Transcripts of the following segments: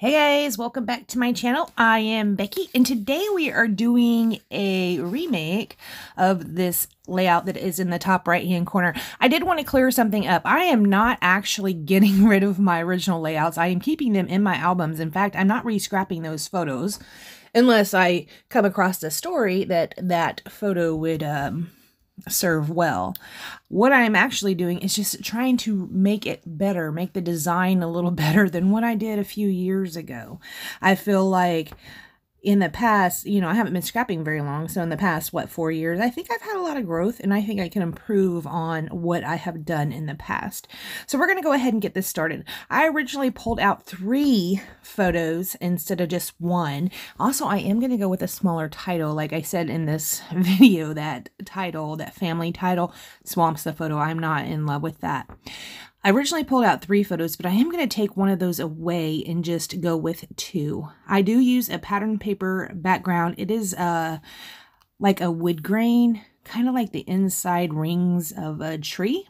Hey guys, welcome back to my channel. I am Becky and today we are doing a remake of this layout that is in the top right hand corner. I did want to clear something up. I am not actually getting rid of my original layouts. I am keeping them in my albums. In fact, I'm not re-scrapping those photos unless I come across a story that that photo would um, serve well. What I'm actually doing is just trying to make it better, make the design a little better than what I did a few years ago. I feel like in the past, you know, I haven't been scrapping very long. So in the past, what, four years, I think I've had a lot of growth and I think I can improve on what I have done in the past. So we're going to go ahead and get this started. I originally pulled out three photos instead of just one. Also, I am going to go with a smaller title. Like I said in this video, that title, that family title, swamps the photo. I'm not in love with that. I originally pulled out three photos, but I am going to take one of those away and just go with two. I do use a pattern paper background. It is uh, like a wood grain, kind of like the inside rings of a tree.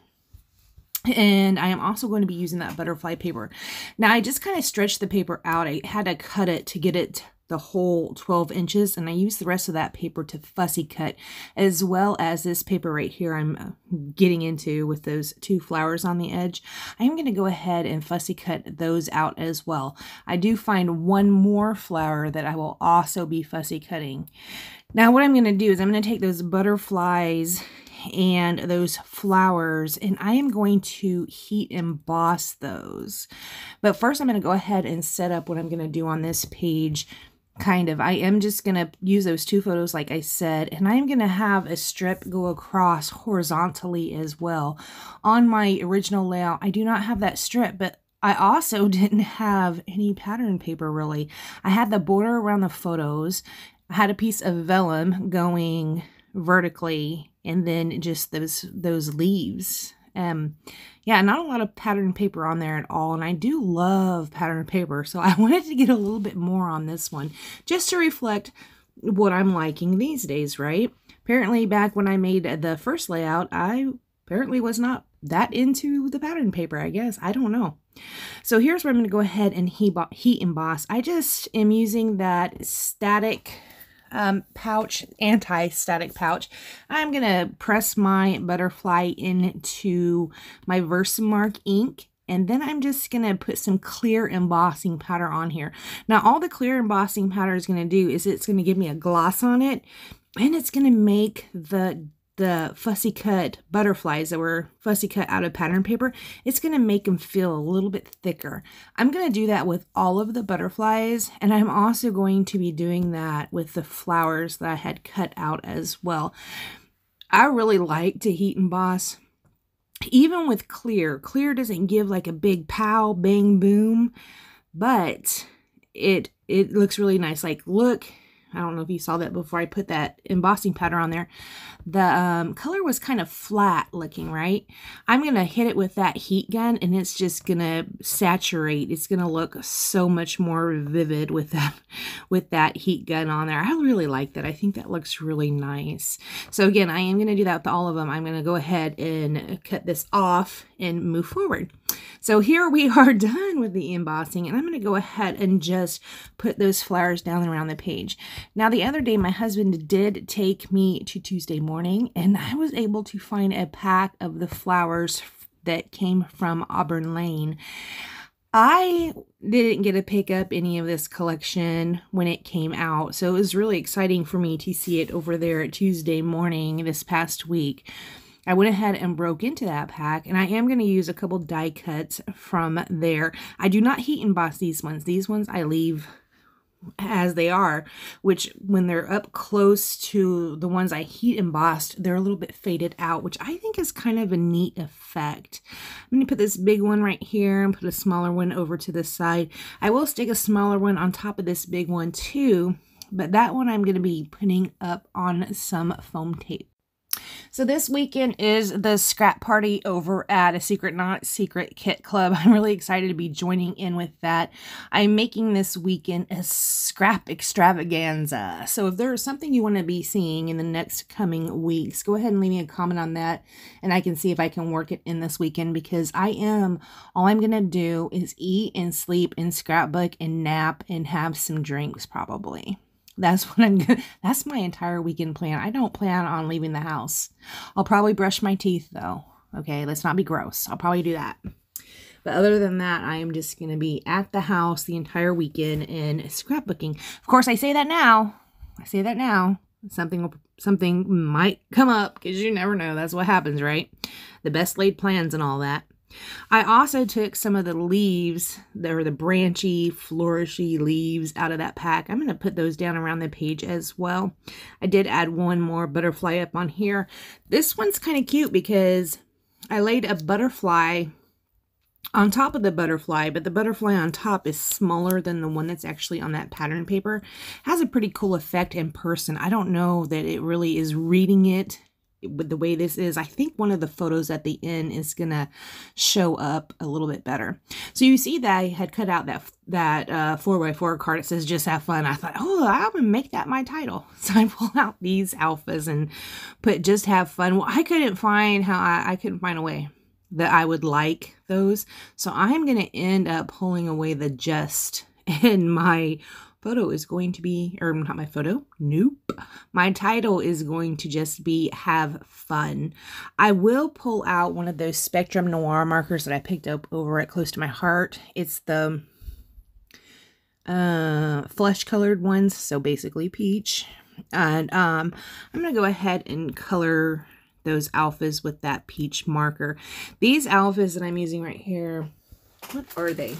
And I am also going to be using that butterfly paper. Now, I just kind of stretched the paper out. I had to cut it to get it the whole 12 inches and I use the rest of that paper to fussy cut as well as this paper right here I'm uh, getting into with those two flowers on the edge. I am going to go ahead and fussy cut those out as well. I do find one more flower that I will also be fussy cutting. Now what I'm going to do is I'm going to take those butterflies and those flowers and I am going to heat emboss those. But first I'm going to go ahead and set up what I'm going to do on this page kind of. I am just going to use those two photos like I said, and I'm going to have a strip go across horizontally as well. On my original layout, I do not have that strip, but I also didn't have any pattern paper really. I had the border around the photos. I had a piece of vellum going vertically and then just those those leaves um, yeah, not a lot of pattern paper on there at all. And I do love pattern paper. So I wanted to get a little bit more on this one just to reflect what I'm liking these days, right? Apparently back when I made the first layout, I apparently was not that into the pattern paper, I guess. I don't know. So here's where I'm going to go ahead and heat, heat emboss. I just am using that static um, pouch, anti-static pouch. I'm going to press my butterfly into my Versamark ink and then I'm just going to put some clear embossing powder on here. Now, all the clear embossing powder is going to do is it's going to give me a gloss on it, and it's going to make the the fussy cut butterflies that were fussy cut out of pattern paper, it's going to make them feel a little bit thicker. I'm going to do that with all of the butterflies, and I'm also going to be doing that with the flowers that I had cut out as well. I really like to heat emboss. Even with clear, clear doesn't give like a big pow, bang, boom, but it it looks really nice. Like, look, I don't know if you saw that before I put that embossing powder on there. The um, color was kind of flat looking, right? I'm going to hit it with that heat gun and it's just going to saturate. It's going to look so much more vivid with that, with that heat gun on there. I really like that. I think that looks really nice. So again, I am going to do that with all of them. I'm going to go ahead and cut this off and move forward. So here we are done with the embossing and I'm going to go ahead and just put those flowers down around the page. Now the other day my husband did take me to Tuesday morning and I was able to find a pack of the flowers that came from Auburn Lane. I didn't get to pick up any of this collection when it came out, so it was really exciting for me to see it over there Tuesday morning this past week. I went ahead and broke into that pack and I am going to use a couple die cuts from there. I do not heat emboss these ones. These ones I leave as they are, which when they're up close to the ones I heat embossed, they're a little bit faded out, which I think is kind of a neat effect. I'm going to put this big one right here and put a smaller one over to the side. I will stick a smaller one on top of this big one too, but that one I'm going to be putting up on some foam tape. So this weekend is the scrap party over at a Secret Not Secret Kit Club. I'm really excited to be joining in with that. I'm making this weekend a scrap extravaganza. So if there is something you want to be seeing in the next coming weeks, go ahead and leave me a comment on that and I can see if I can work it in this weekend because I am, all I'm going to do is eat and sleep and scrapbook and nap and have some drinks probably. That's what I'm. That's my entire weekend plan. I don't plan on leaving the house. I'll probably brush my teeth though. Okay, let's not be gross. I'll probably do that. But other than that, I am just going to be at the house the entire weekend and scrapbooking. Of course, I say that now. I say that now. Something something might come up because you never know. That's what happens, right? The best laid plans and all that. I also took some of the leaves, or the branchy, flourishy leaves out of that pack. I'm going to put those down around the page as well. I did add one more butterfly up on here. This one's kind of cute because I laid a butterfly on top of the butterfly, but the butterfly on top is smaller than the one that's actually on that pattern paper. has a pretty cool effect in person. I don't know that it really is reading it with the way this is, I think one of the photos at the end is gonna show up a little bit better. So you see that I had cut out that that uh, 4x4 card. It says just have fun. I thought, oh, I'm gonna make that my title. So I pull out these alphas and put just have fun. Well, I couldn't find how I, I couldn't find a way that I would like those. So I'm gonna end up pulling away the just in my photo is going to be, or not my photo, nope. My title is going to just be have fun. I will pull out one of those Spectrum Noir markers that I picked up over at Close to My Heart. It's the uh, flesh colored ones, so basically peach. And um, I'm going to go ahead and color those alphas with that peach marker. These alphas that I'm using right here, what are they?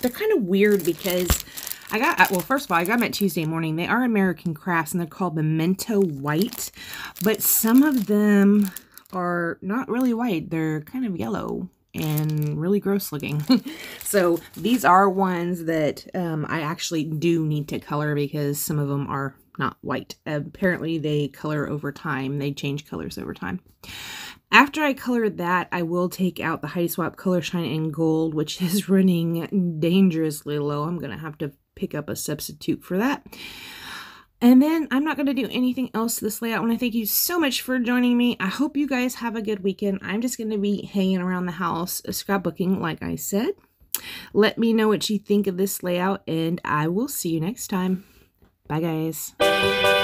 They're kind of weird because I got, uh, well, first of all, I got them at Tuesday morning. They are American Crafts, and they're called Memento White. But some of them are not really white. They're kind of yellow and really gross looking. so these are ones that um, I actually do need to color because some of them are not white. Apparently they color over time. They change colors over time. After I color that, I will take out the Heidi Swapp Color Shine in Gold, which is running dangerously low. I'm going to have to pick up a substitute for that. And then I'm not going to do anything else to this layout. And I want to thank you so much for joining me. I hope you guys have a good weekend. I'm just going to be hanging around the house, uh, scrapbooking, like I said. Let me know what you think of this layout, and I will see you next time. Bye, guys.